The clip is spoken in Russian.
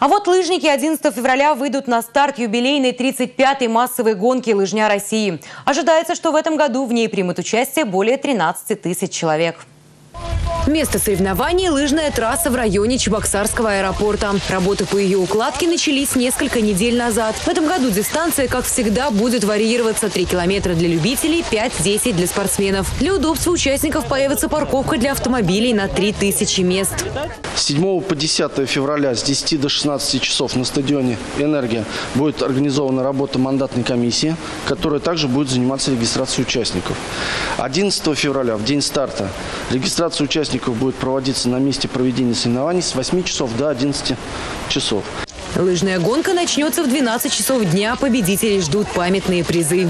А вот лыжники 11 февраля выйдут на старт юбилейной 35-й массовой гонки «Лыжня России». Ожидается, что в этом году в ней примут участие более 13 тысяч человек. Место соревнований – лыжная трасса в районе Чебоксарского аэропорта. Работы по ее укладке начались несколько недель назад. В этом году дистанция, как всегда, будет варьироваться. 3 километра для любителей, 5-10 для спортсменов. Для удобства участников появится парковка для автомобилей на 3000 мест. С 7 по 10 февраля с 10 до 16 часов на стадионе «Энергия» будет организована работа мандатной комиссии, которая также будет заниматься регистрацией участников. 11 февраля, в день старта, регистрация участников будет проводиться на месте проведения соревнований с 8 часов до 11 часов. Лыжная гонка начнется в 12 часов дня. Победителей ждут памятные призы.